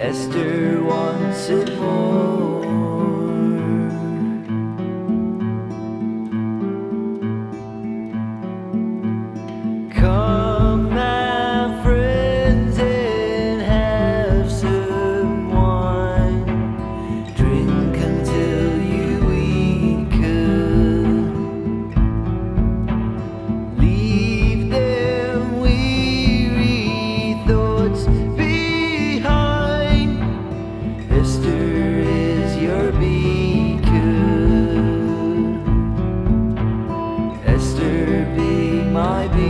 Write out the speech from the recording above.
Esther wants it more. my be.